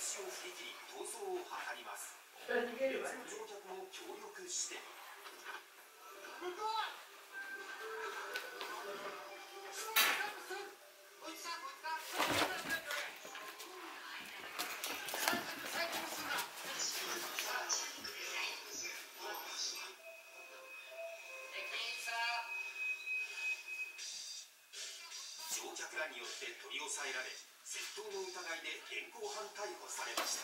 士を振り切り逃走を図ります。別の乗客も協力して乗客らによって取り押さえられ窃盗の疑いで現行犯逮捕されました。